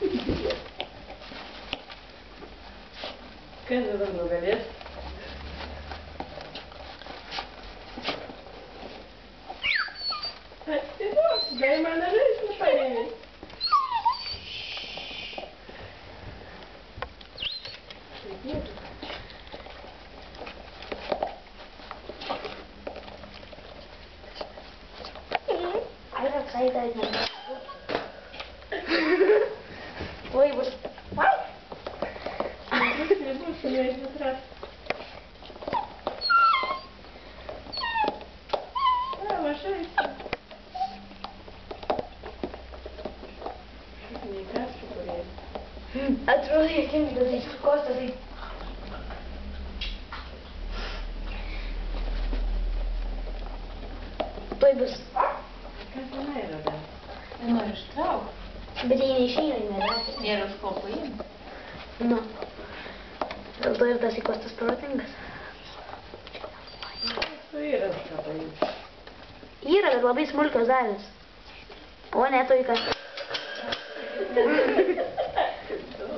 Können Sie das sogar jetzt? Nossa, bem maneiríssimo, não foi nem Aí vai sair da janela. что я этот раз. Да, вошается. That's really akin because it's supposed to be Плейбус. Как она это, да? Не можешь, трав? Блин, еще не надо. Не раскопаем? Ну. Aldoirdas į Kostas protingas. Yra, bet labai smulkios žavis. O ne toika.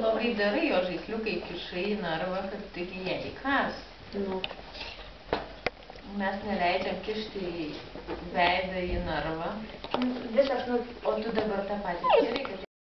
Labai darai jo žaisliukai kišai į narvą, kad tik jie įkas. Nu. Mes neleidžiam kišti į veidą į narvą. Visas, nu, o tu dabar tą patį.